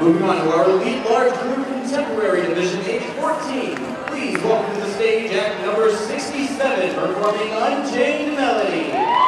Moving on to our elite large group contemporary division, age 14. Please welcome to the stage act number 67, performing Unchained Melody.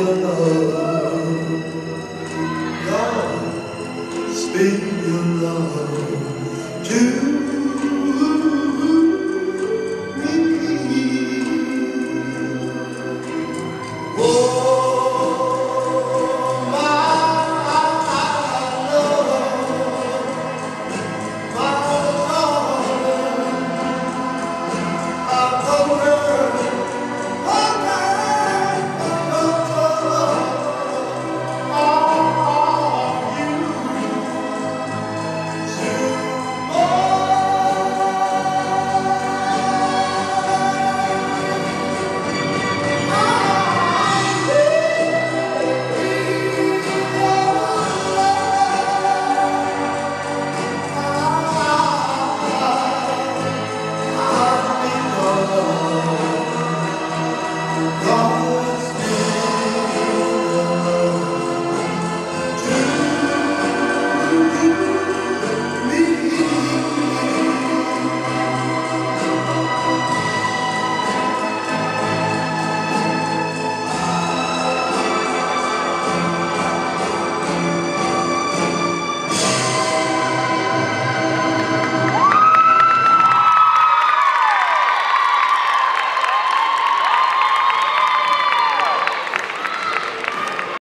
I've